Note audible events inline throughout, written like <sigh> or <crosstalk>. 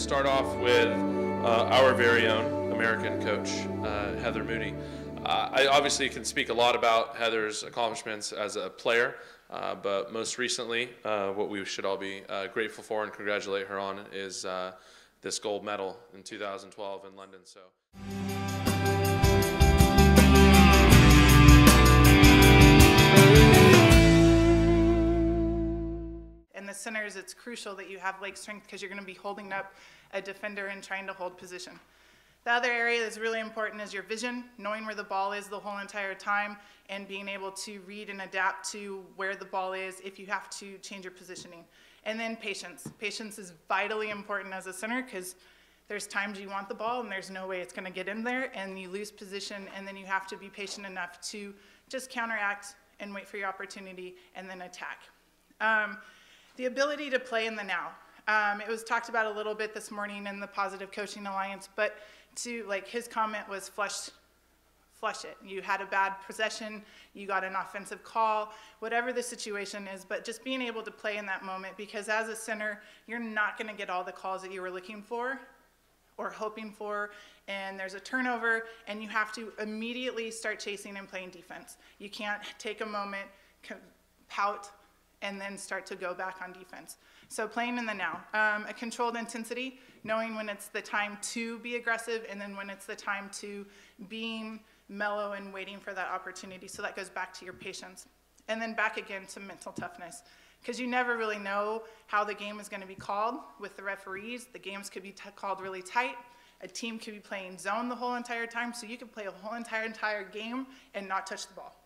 start off with uh, our very own American coach, uh, Heather Moody. Uh, I obviously can speak a lot about Heather's accomplishments as a player, uh, but most recently, uh, what we should all be uh, grateful for and congratulate her on is this gold medal in 2012 in London. So. In the centers, it's crucial that you have leg strength because you're going to be holding up a defender and trying to hold position. The other area that's really important is your vision, knowing where the ball is the whole entire time and being able to read and adapt to where the ball is if you have to change your positioning. And then patience. Patience is vitally important as a center because there's times you want the ball and there's no way it's going to get in there and you lose position and then you have to be patient enough to just counteract and wait for your opportunity and then attack. Um, the ability to play in the now. Um, it was talked about a little bit this morning in the Positive Coaching Alliance, but to like his comment was flush, flush it. You had a bad possession, you got an offensive call, whatever the situation is, but just being able to play in that moment because as a center, you're not going to get all the calls that you were looking for or hoping for, and there's a turnover, and you have to immediately start chasing and playing defense. You can't take a moment, pout, and then start to go back on defense. So playing in the now. Um, a controlled intensity, knowing when it's the time to be aggressive and then when it's the time to being mellow and waiting for that opportunity. So that goes back to your patience. And then back again to mental toughness. Because you never really know how the game is going to be called with the referees. The games could be called really tight. A team could be playing zone the whole entire time, so you could play a whole entire entire game and not touch the ball.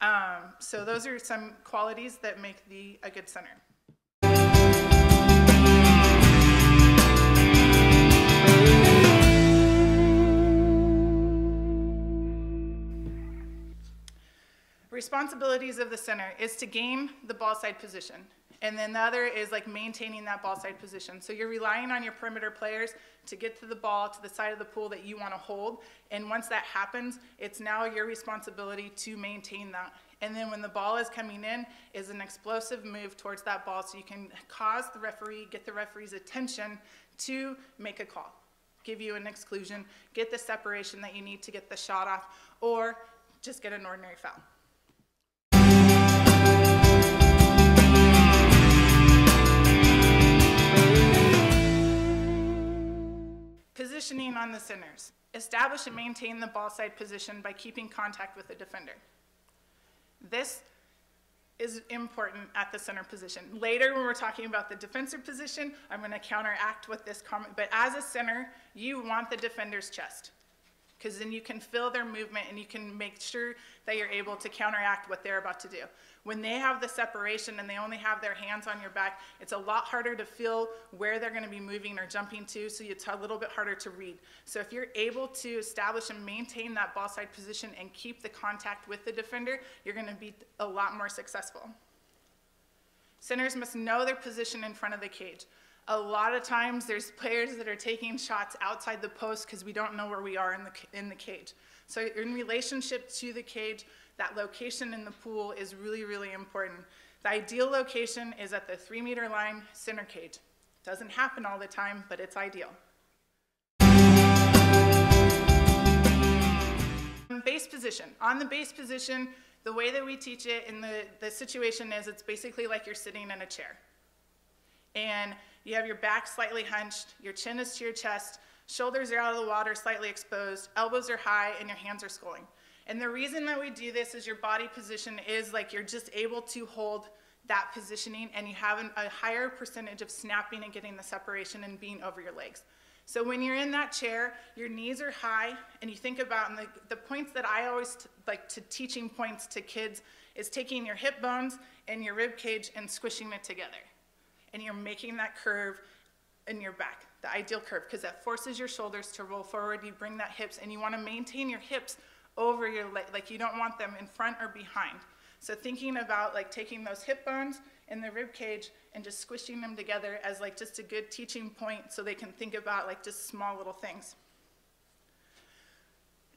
Um, so those are some qualities that make the a good center. Responsibilities of the center is to gain the ball side position. And then the other is like maintaining that ball side position. So you're relying on your perimeter players to get to the ball to the side of the pool that you want to hold. And once that happens, it's now your responsibility to maintain that. And then when the ball is coming in, is an explosive move towards that ball so you can cause the referee, get the referee's attention to make a call, give you an exclusion, get the separation that you need to get the shot off, or just get an ordinary foul. Positioning on the centers. Establish and maintain the ball side position by keeping contact with the defender. This is important at the center position. Later, when we're talking about the defensive position, I'm going to counteract with this comment. But as a center, you want the defender's chest because then you can feel their movement and you can make sure that you're able to counteract what they're about to do. When they have the separation and they only have their hands on your back, it's a lot harder to feel where they're going to be moving or jumping to, so it's a little bit harder to read. So if you're able to establish and maintain that ball side position and keep the contact with the defender, you're going to be a lot more successful. Centers must know their position in front of the cage. A lot of times there's players that are taking shots outside the post because we don't know where we are in the, in the cage. So in relationship to the cage, that location in the pool is really, really important. The ideal location is at the three meter line center cage. Doesn't happen all the time, but it's ideal. Base position. On the base position, the way that we teach it in the, the situation is it's basically like you're sitting in a chair. And you have your back slightly hunched, your chin is to your chest, shoulders are out of the water, slightly exposed, elbows are high, and your hands are sculling. And the reason that we do this is your body position is like you're just able to hold that positioning and you have an, a higher percentage of snapping and getting the separation and being over your legs. So when you're in that chair, your knees are high, and you think about, and the, the points that I always like to teaching points to kids is taking your hip bones and your rib cage and squishing it together. And you're making that curve in your back, the ideal curve, because that forces your shoulders to roll forward. You bring that hips, and you want to maintain your hips over your leg, like you don't want them in front or behind. So thinking about like taking those hip bones in the rib cage and just squishing them together as like just a good teaching point so they can think about like just small little things.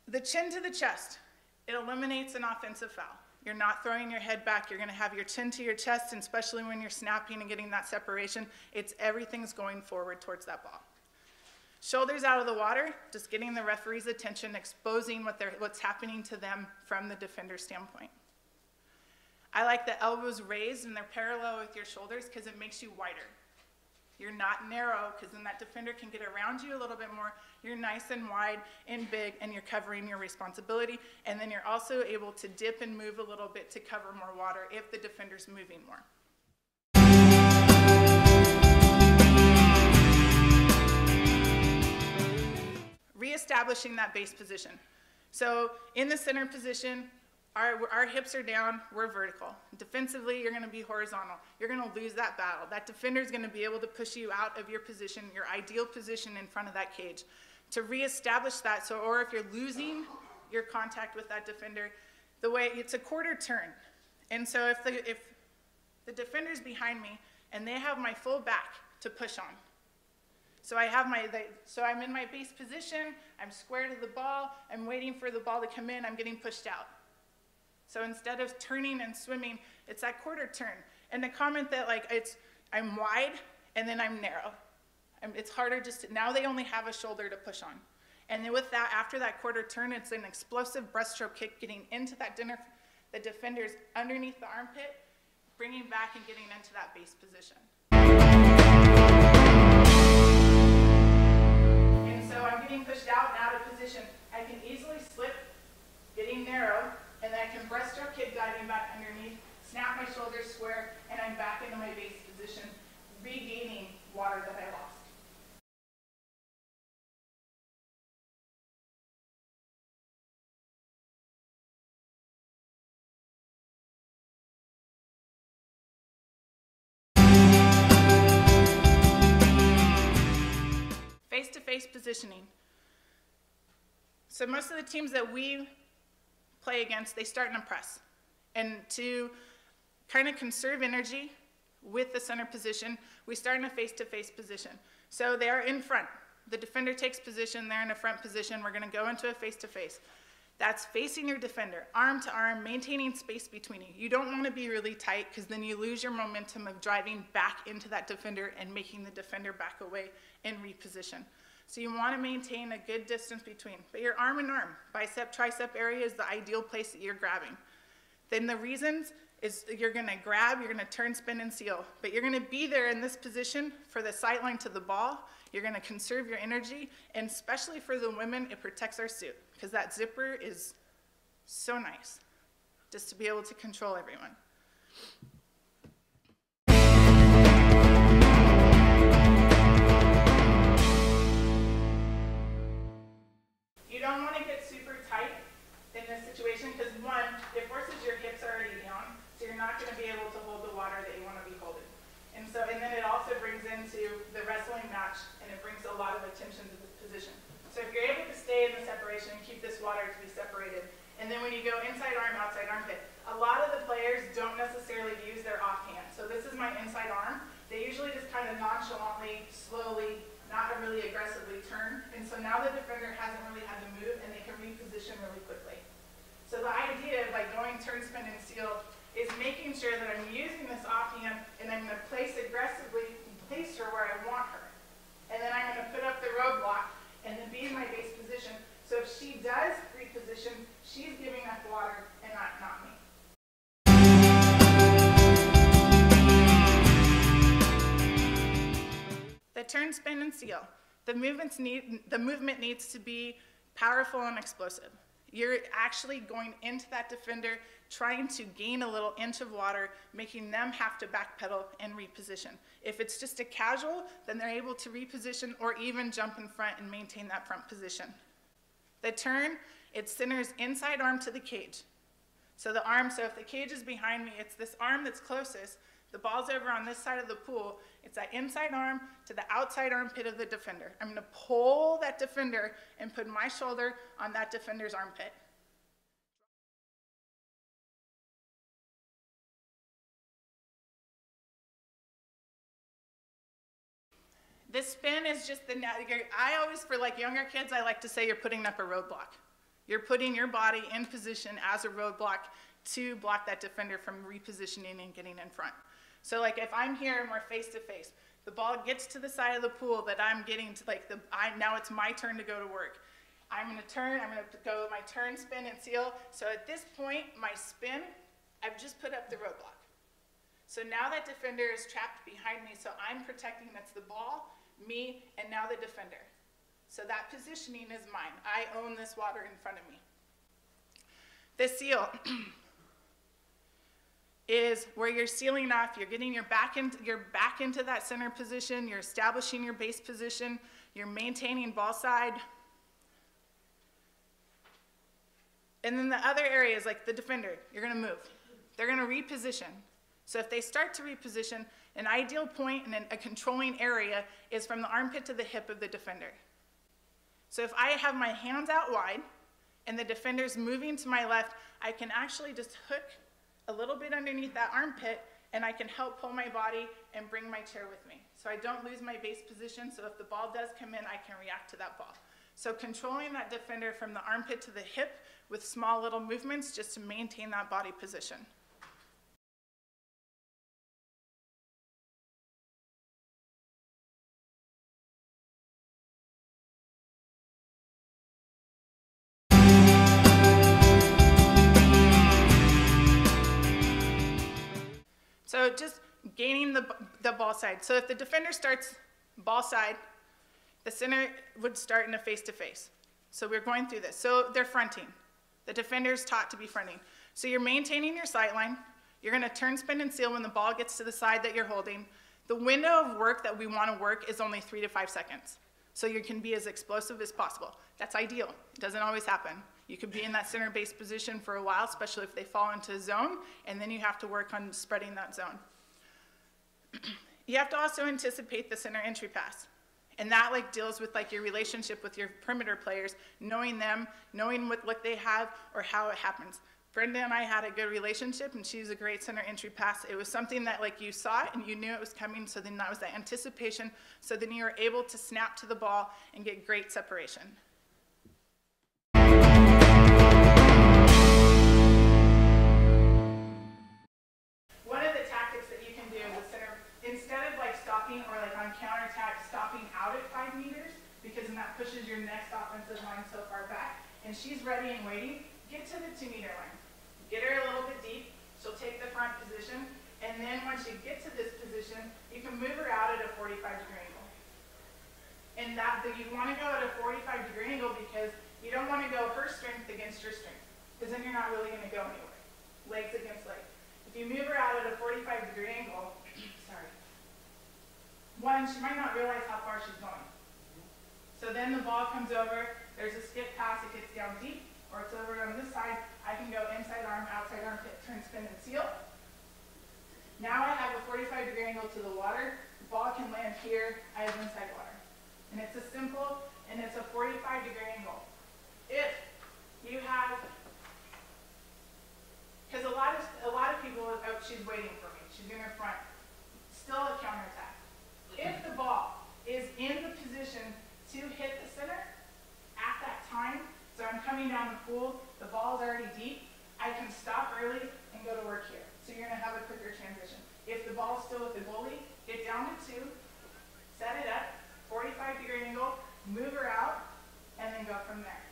The chin to the chest, it eliminates an offensive foul. You're not throwing your head back. You're going to have your chin to your chest, and especially when you're snapping and getting that separation, it's everything's going forward towards that ball. Shoulders out of the water, just getting the referee's attention, exposing what they're, what's happening to them from the defender's standpoint. I like the elbows raised and they're parallel with your shoulders because it makes you wider. You're not narrow because then that defender can get around you a little bit more. You're nice and wide and big and you're covering your responsibility. And then you're also able to dip and move a little bit to cover more water if the defender's moving more. Reestablishing that base position. So in the center position, our, our hips are down, we're vertical. Defensively, you're going to be horizontal. You're going to lose that battle. That defender is going to be able to push you out of your position, your ideal position in front of that cage. To reestablish that, so or if you're losing your contact with that defender, the way it's a quarter turn. And so if the if the defender's behind me and they have my full back to push on. So I have my, the, so I'm in my base position, I'm square to the ball, I'm waiting for the ball to come in, I'm getting pushed out. So instead of turning and swimming, it's that quarter turn. And the comment that like it's, I'm wide and then I'm narrow. I'm, it's harder just to, now they only have a shoulder to push on. And then with that, after that quarter turn, it's an explosive breaststroke kick getting into that dinner, the defender's underneath the armpit, bringing back and getting into that base position. And so I'm getting pushed out and out of position. I can easily slip, getting narrow, and then I can breaststroke kick diving back underneath, snap my shoulders square, and I'm back into my base position, regaining water that I lost. Face-to-face positioning. So most of the teams that we play against, they start in a press. And to kind of conserve energy with the center position, we start in a face-to-face position. So they are in front. The defender takes position, they're in a front position. We're gonna go into a face-to-face. That's facing your defender, arm to arm, maintaining space between you. You don't wanna be really tight because then you lose your momentum of driving back into that defender and making the defender back away and reposition. So you want to maintain a good distance between. But your arm and arm, bicep, tricep area is the ideal place that you're grabbing. Then the reasons is you're going to grab, you're going to turn, spin, and seal. But you're going to be there in this position for the sight line to the ball. You're going to conserve your energy. And especially for the women, it protects our suit because that zipper is so nice just to be able to control everyone. This situation because one, it forces your hips already down, so you're not going to be able to hold the water that you want to be holding. And so, and then it also brings into the wrestling match, and it brings a lot of attention to movements need, the movement needs to be powerful and explosive. You're actually going into that defender, trying to gain a little inch of water, making them have to backpedal and reposition. If it's just a casual, then they're able to reposition or even jump in front and maintain that front position. The turn, it centers inside arm to the cage. So the arm, so if the cage is behind me, it's this arm that's closest, the ball's over on this side of the pool. It's that inside arm to the outside armpit of the defender. I'm going to pull that defender and put my shoulder on that defender's armpit. This spin is just the, I always, for like younger kids, I like to say you're putting up a roadblock. You're putting your body in position as a roadblock to block that defender from repositioning and getting in front. So like if I'm here and we're face to face, The ball gets to the side of the pool that I'm getting to, like, the, I, now it's my turn to go to work. I'm gonna turn, I'm gonna go my turn, spin, and seal. So at this point, my spin, I've just put up the roadblock. So now that defender is trapped behind me, so I'm protecting, that's the ball, me, and now the defender. So that positioning is mine. I own this water in front of me. The seal <clears throat> is where you're sealing off, you're getting your back, in, back into that center position, you're establishing your base position, you're maintaining ball side. And then the other areas, like the defender, you're gonna move. They're gonna reposition. So if they start to reposition, an ideal point and a controlling area is from the armpit to the hip of the defender. So if I have my hands out wide and the defender's moving to my left, I can actually just hook a little bit underneath that armpit and I can help pull my body and bring my chair with me. So I don't lose my base position, so if the ball does come in, I can react to that ball. So controlling that defender from the armpit to the hip with small little movements just to maintain that body position. So just gaining the, the ball side. So if the defender starts ball side, the center would start in a face-to-face. So we're going through this. So they're fronting. The defender's taught to be fronting. So you're maintaining your sight line. You're gonna turn, spin, and seal when the ball gets to the side that you're holding. The window of work that we wanna work is only three to five seconds. So you can be as explosive as possible. That's ideal. It doesn't always happen. You could be in that center base position for a while, especially if they fall into a zone, and then you have to work on spreading that zone. <clears throat> you have to also anticipate the center entry pass. And that like deals with like your relationship with your perimeter players, knowing them, knowing what, what they have or how it happens. Brenda and I had a good relationship and she's a great center entry pass. It was something that like you saw it and you knew it was coming, so then that was that anticipation, so then you were able to snap to the ball and get great separation. Pushes your next offensive line so far back, and she's ready and waiting, get to the two meter line. Get her a little bit deep, she'll take the front position, and then once you get to this position, you can move her out at a 45 degree angle. And that you want to go at a 45 degree angle because you don't want to go her strength against your strength, because then you're not really going to go anywhere. Legs against legs. If you move her out at a 45 degree angle, one, she might not realize how far she's going. So then the ball comes over, there's a skip pass, it gets down deep, or it's over on this side, I can go inside arm, outside arm, hit, turn, spin, and seal. Now I have a 45 degree angle to the water, the ball can land here, I have inside water. And it's a simple, and it's a 45 degree angle. If you have, because a lot of a lot of people, oh, she's waiting for me, she's in her front, still a counterattack. If the ball is in the position to hit the center at that time. So I'm coming down the pool, the ball's already deep. I can stop early and go to work here. So you're gonna have a quicker transition. If the ball's still with the goalie, get down to two, set it up, 45 degree angle, move her out, and then go from there.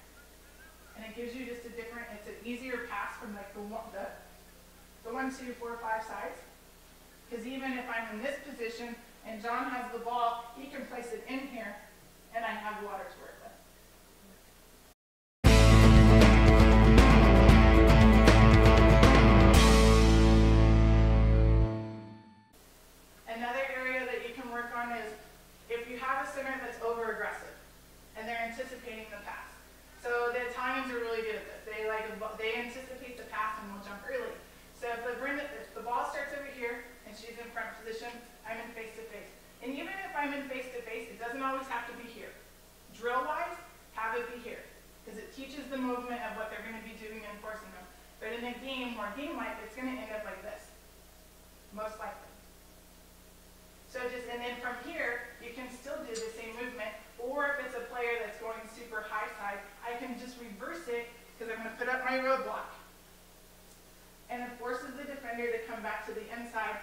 And it gives you just a different, it's an easier pass from like the one, the, the one, two, four, five sides. Because even if I'm in this position and John has the ball, he can place it in here and I have water to work with. Another area that you can work on is if you have a center that's over aggressive and they're anticipating the pass. So the Italians are really good at this. They like they anticipate the pass and will jump early. So if the, if the ball starts over here and she's in front position, I'm in face to face. And even if I'm in face to face, it doesn't always have to be here. Drill-wise, have it be here, because it teaches the movement of what they're going to be doing and forcing them. But in a game, more game-like, it's going to end up like this, most likely. So just, and then from here, you can still do the same movement, or if it's a player that's going super high side, I can just reverse it, because I'm going to put up my roadblock. And it forces the defender to come back to the inside,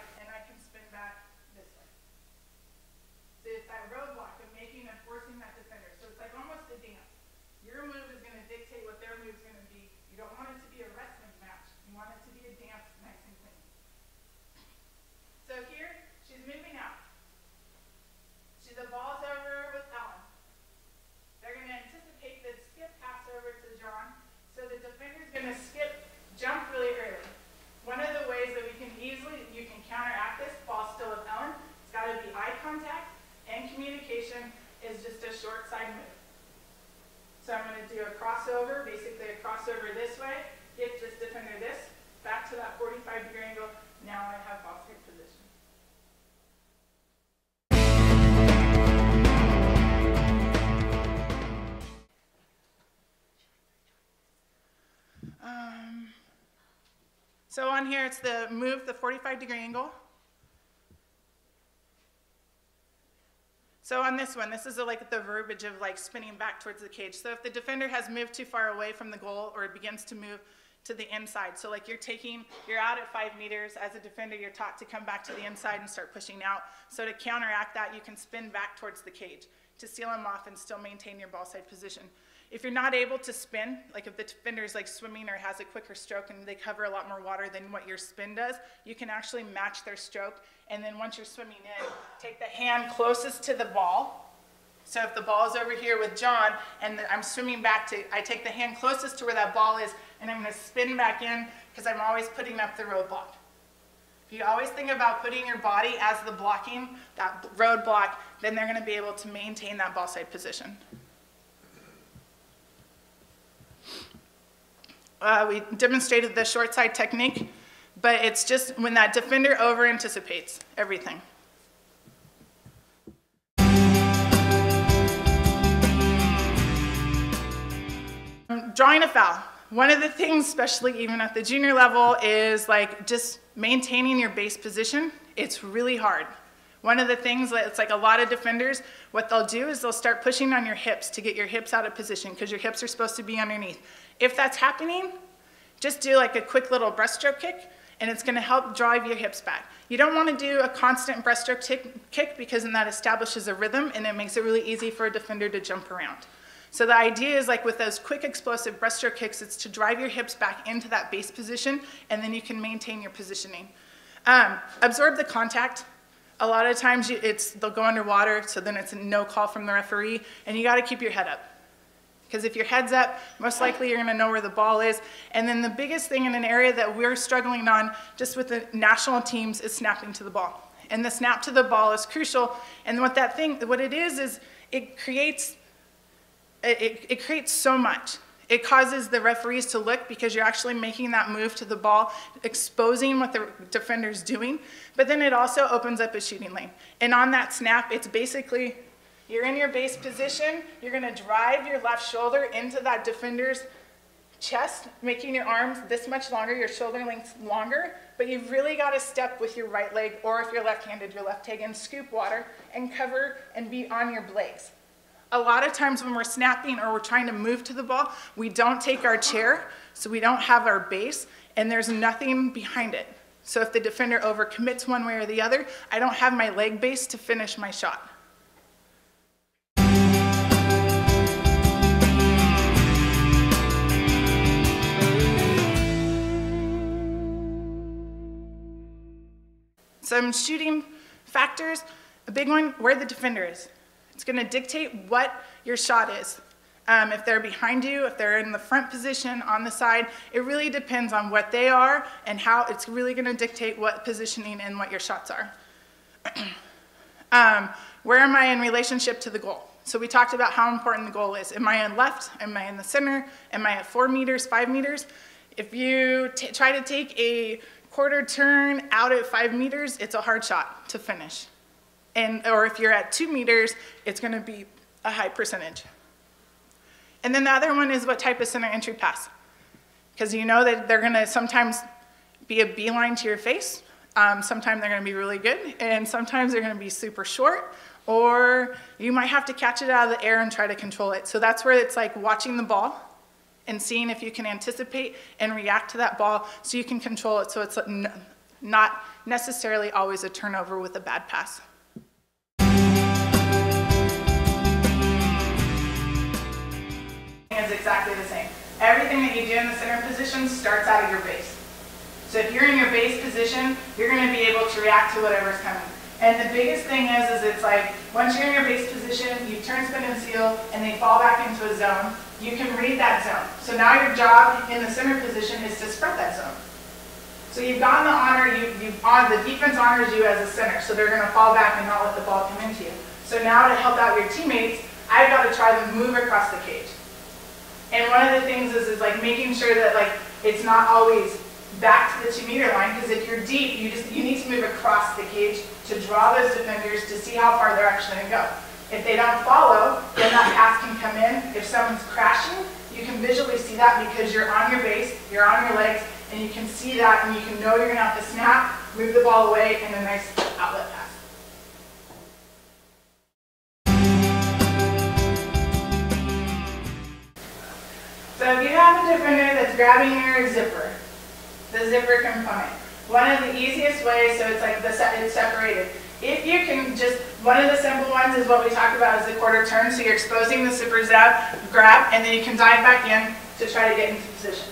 So on here, it's the move, the 45 degree angle. So on this one, this is like the verbiage of like spinning back towards the cage. So if the defender has moved too far away from the goal or it begins to move to the inside. So like you're taking, you're out at five meters. As a defender, you're taught to come back to the inside and start pushing out. So to counteract that, you can spin back towards the cage to seal them off and still maintain your ball side position. If you're not able to spin, like if the defender is like swimming or has a quicker stroke and they cover a lot more water than what your spin does, you can actually match their stroke. And then once you're swimming in, take the hand closest to the ball. So if the ball is over here with John and I'm swimming back to, I take the hand closest to where that ball is and I'm going to spin back in because I'm always putting up the roadblock. If you always think about putting your body as the blocking, that roadblock, then they're going to be able to maintain that ball side position. Uh, we demonstrated the short side technique, but it's just when that defender over anticipates everything. Drawing a foul. One of the things, especially even at the junior level, is like just maintaining your base position. It's really hard. One of the things that it's like a lot of defenders, what they'll do is they'll start pushing on your hips to get your hips out of position because your hips are supposed to be underneath. If that's happening, just do like a quick little breaststroke kick and it's going to help drive your hips back. You don't want to do a constant breaststroke kick because then that establishes a rhythm and it makes it really easy for a defender to jump around. So the idea is like with those quick explosive breaststroke kicks, it's to drive your hips back into that base position and then you can maintain your positioning. Um, absorb the contact. A lot of times you, it's, they'll go underwater, so then it's a no call from the referee, and you gotta keep your head up. Because if your head's up, most likely you're gonna know where the ball is. And then the biggest thing in an area that we're struggling on just with the national teams is snapping to the ball. And the snap to the ball is crucial. And what that thing, what it is, is it creates, it, it creates so much. It causes the referees to look because you're actually making that move to the ball, exposing what the defender's doing. But then it also opens up a shooting lane. And on that snap, it's basically you're in your base position. You're going to drive your left shoulder into that defender's chest, making your arms this much longer, your shoulder length longer. But you've really got to step with your right leg, or if you're left-handed, your left leg, and scoop water and cover and be on your blades. A lot of times when we're snapping or we're trying to move to the ball, we don't take our chair, so we don't have our base, and there's nothing behind it. So if the defender overcommits one way or the other, I don't have my leg base to finish my shot. Some shooting factors, a big one, where the defender is. It's gonna dictate what your shot is. Um, if they're behind you, if they're in the front position, on the side, it really depends on what they are and how it's really gonna dictate what positioning and what your shots are. <clears throat> um, where am I in relationship to the goal? So we talked about how important the goal is. Am I in left? Am I in the center? Am I at four meters, five meters? If you try to take a quarter turn out at five meters, it's a hard shot to finish. And, or if you're at two meters, it's gonna be a high percentage. And then the other one is what type of center entry pass. Because you know that they're gonna sometimes be a beeline to your face, um, sometimes they're gonna be really good, and sometimes they're gonna be super short, or you might have to catch it out of the air and try to control it. So that's where it's like watching the ball and seeing if you can anticipate and react to that ball so you can control it so it's not necessarily always a turnover with a bad pass. is exactly the same. Everything that you do in the center position starts out of your base. So if you're in your base position, you're going to be able to react to whatever's coming. And the biggest thing is, is it's like, once you're in your base position, you turn, spin, and seal, and they fall back into a zone, you can read that zone. So now your job in the center position is to spread that zone. So you've gotten the honor, you, you've, on, the defense honors you as a center, so they're going to fall back and not let the ball come into you. So now to help out your teammates, I've got to try to move across the cage. And one of the things is, is like making sure that like it's not always back to the two meter line, because if you're deep, you just you need to move across the cage to draw those defenders to see how far they're actually going to go. If they don't follow, then that pass can come in. If someone's crashing, you can visually see that because you're on your base, you're on your legs, and you can see that, and you can know you're gonna have to snap, move the ball away, and a nice outlet pass. So if you have a defender that's grabbing your zipper, the zipper component, one of the easiest ways, so it's like the, se- it's separated. If you can just, one of the simple ones is what we talked about is the quarter turn, so you're exposing the super zap, grab, and then you can dive back in to try to get into position.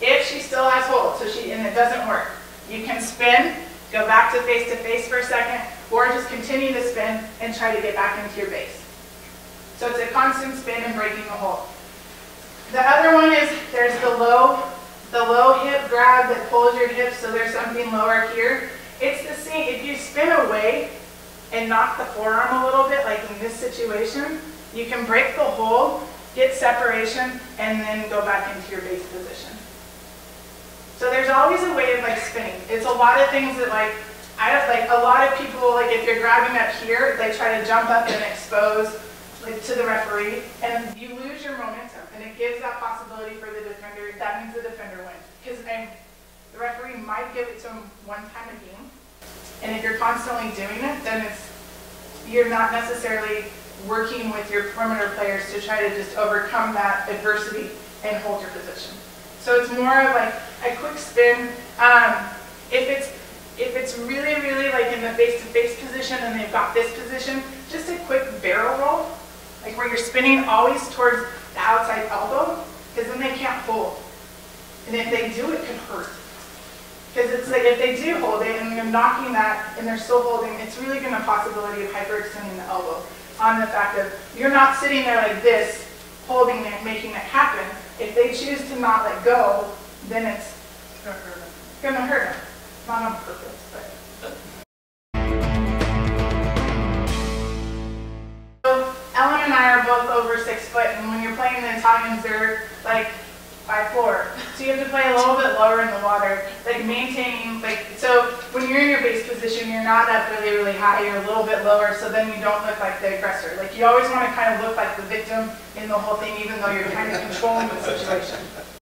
If she still has hold, so she, and it doesn't work, you can spin, go back to face to face for a second, or just continue to spin and try to get back into your base. So it's a constant spin and breaking the hold. The other one is, there's the low, the low hip grab that pulls your hips, so there's something lower here. It's the same, if you spin away and knock the forearm a little bit, like in this situation, you can break the hold, get separation, and then go back into your base position. So there's always a way of like spinning. It's a lot of things that like, I don't, like, a lot of people, like if you're grabbing up here, they try to jump up and expose like to the referee, and you lose your momentum, and it gives that possibility for the defender, that means the defender wins. Because the referee might give it to him one time a game, and if you're constantly doing it, then it's, you're not necessarily working with your perimeter players to try to just overcome that adversity and hold your position. So it's more of like a quick spin. Um, if it's if it's really, really like in the face-to-face position and they've got this position, just a quick barrel roll, like where you're spinning always towards the outside elbow, because then they can't hold. And if they do, it can hurt. Because it's like if they do hold it and you're knocking that and they're still holding, it's really going to possibility of hyperextending the elbow on the fact of you're not sitting there like this, holding it, making it happen. If they choose to not let go, then it's going to hurt them. Not on purpose, I are both over six foot, and when you're playing the Italians, they're like five four. So you have to play a little bit lower in the water, like maintaining, like, so when you're in your base position, you're not up really, really high, you're a little bit lower, so then you don't look like the aggressor. Like, you always want to kind of look like the victim in the whole thing, even though you're kind of controlling the situation.